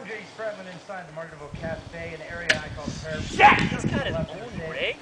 I'm J. Fredman inside the Marketable Cafe, an area I call Fair. Shit! He's got his own rig.